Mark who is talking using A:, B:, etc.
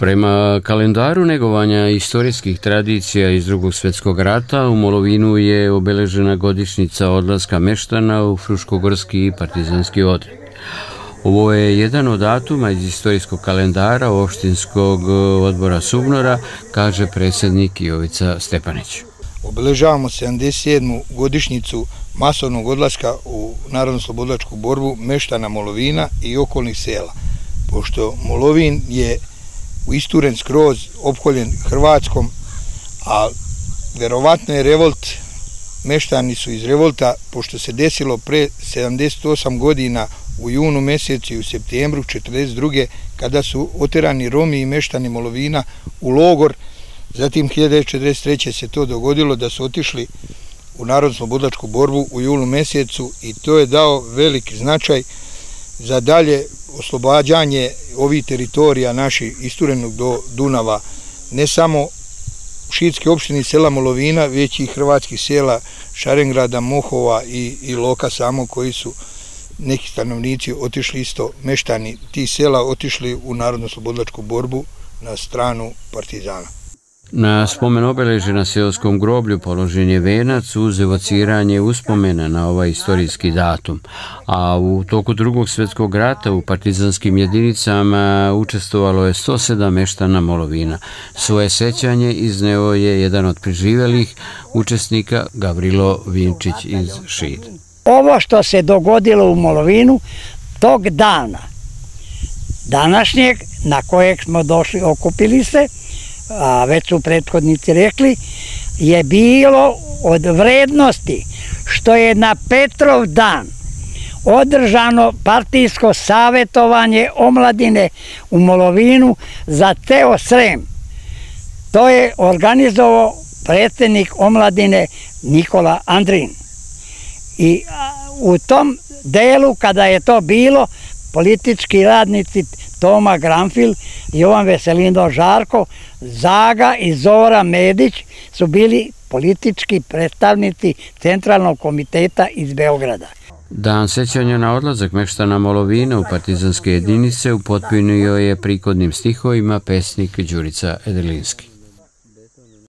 A: Prema kalendaru negovanja istorijskih tradicija iz drugog svjetskog rata, u Molovinu je obeležena godišnica odlaska meštana u Fruškogorski i partizanski odred. Ovo je jedan od datuma iz istorijskog kalendara opštinskog e, odbora Subnora, kaže predsjednik Jovica Stepanić.
B: Obeležavamo 77. godišnicu masovnog odlaska u Narodno-slobodlačku borbu meštana Molovina i okolnih sela, pošto Molovin je isturen skroz opkoljen Hrvatskom, a verovatno je revolt, meštani su iz revolta, pošto se desilo pre 78 godina u junu mjesecu i u septembru 1942. kada su oterani Romi i meštani Molovina u logor. Zatim 1943. se to dogodilo da su otišli u Narodno-slobodlačku borbu u julu mjesecu i to je dao velik značaj za dalje oslobađanje ovih teritorija naših isturenog do Dunava, ne samo šitske opštine sela Molovina, već i hrvatskih sela Šarengrada, Mohova i, i Loka samo koji su neki stanovnici otišli isto, meštani ti sela otišli u Narodno-slobodlačku borbu na stranu partizana.
A: Na spomen obeleži na seoskom groblju položen je venac uz evociranje uspomena na ovaj istorijski datum, a u toku drugog svjetskog rata u partizanskim jedinicama učestovalo je 107 meštana Molovina. Svoje sećanje izneo je jedan od preživelih učesnika Gavrilo Vinčić iz Šid.
C: Ovo što se dogodilo u Molovinu tog dana, današnjeg na kojeg smo došli, okupili se, a već su prethodnici rekli, je bilo od vrednosti što je na Petrov dan održano partijsko savjetovanje omladine u Molovinu za Teo Srem. To je organizovao predsjednik omladine Nikola Andrin. I u tom delu kada je to bilo, politički radnici Toma Granfil, Jovan Veselino Žarko, Zaga i Zora Medić su bili politički predstavnici Centralnog komiteta iz Beograda.
A: Dan sećanja na odlazak meštana Molovina u partizanske jedinice upotpunio je prikodnim stihovima pesnik Đurica Edelinski.